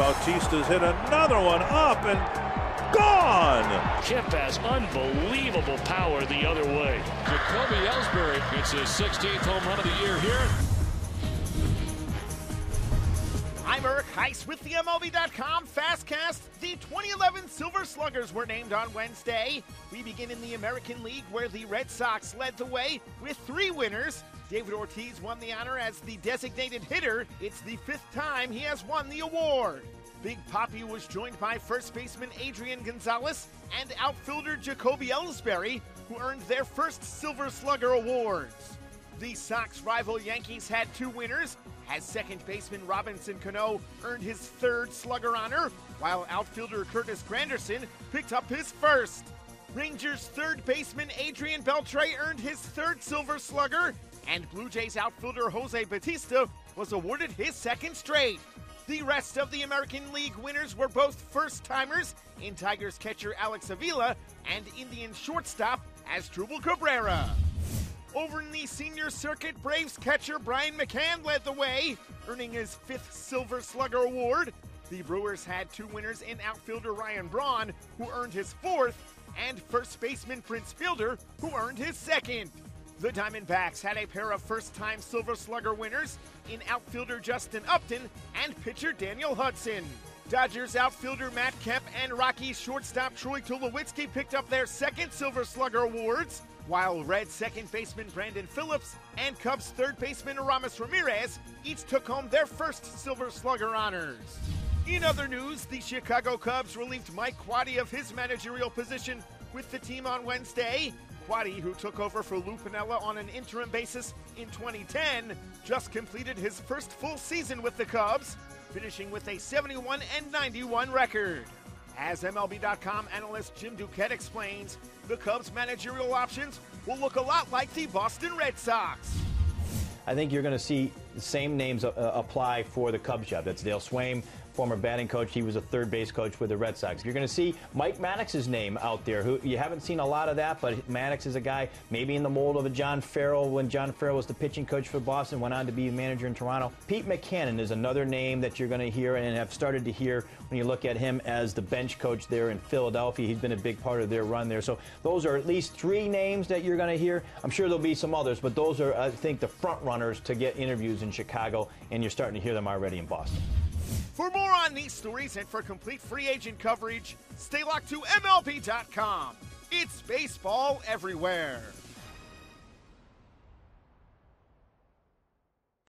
Bautista's hit another one up and gone. Kemp has unbelievable power the other way. Jacoby Ellsbury gets his 16th home run of the year here. I'm Eric Heiss with the MLB.com Fastcast. The 2011 Silver Sluggers were named on Wednesday. We begin in the American League where the Red Sox led the way with three winners. David Ortiz won the honor as the designated hitter. It's the fifth time he has won the award. Big Papi was joined by first baseman Adrian Gonzalez and outfielder Jacoby Ellsbury, who earned their first Silver Slugger awards. The Sox rival Yankees had two winners, as second baseman Robinson Cano earned his third slugger honor, while outfielder Curtis Granderson picked up his first. Rangers third baseman Adrian Beltre earned his third silver slugger, and Blue Jays outfielder Jose Bautista was awarded his second straight. The rest of the American League winners were both first timers in Tigers catcher Alex Avila and Indian shortstop Asdrubal Cabrera. Over in the senior circuit, Braves catcher Brian McCann led the way, earning his fifth Silver Slugger award. The Brewers had two winners in outfielder Ryan Braun, who earned his fourth, and first baseman Prince Fielder, who earned his second. The Diamondbacks had a pair of first time Silver Slugger winners in outfielder Justin Upton and pitcher Daniel Hudson. Dodgers outfielder Matt Kemp and Rockies shortstop Troy Tulowitzki picked up their second Silver Slugger awards, while Reds second baseman Brandon Phillips and Cubs third baseman Aramis Ramirez each took home their first Silver Slugger honors. In other news, the Chicago Cubs relieved Mike Quade of his managerial position with the team on Wednesday. Quade, who took over for Lou Piniella on an interim basis in 2010, just completed his first full season with the Cubs, finishing with a 71 and 91 record. As MLB.com analyst Jim Duquette explains, the Cubs' managerial options will look a lot like the Boston Red Sox. I think you're going to see the same names uh, apply for the Cubs job. That's Dale Sveum, former batting coach. He was a third base coach with the Red Sox. You're going to see Mike Maddux's name out there. Who you haven't seen a lot of that, but Maddux is a guy maybe in the mold of a John Farrell when John Farrell was the pitching coach for Boston, went on to be a manager in Toronto. Pete Mackanin is another name that you're going to hear and have started to hear when you look at him as the bench coach there in Philadelphia. He's been a big part of their run there. So those are at least three names that you're going to hear. I'm sure there'll be some others, but those are, I think, the front runners to get interviews in Chicago, and you're starting to hear them already in Boston. For more on these stories and for complete free agent coverage, stay locked to MLB.com. It's baseball everywhere.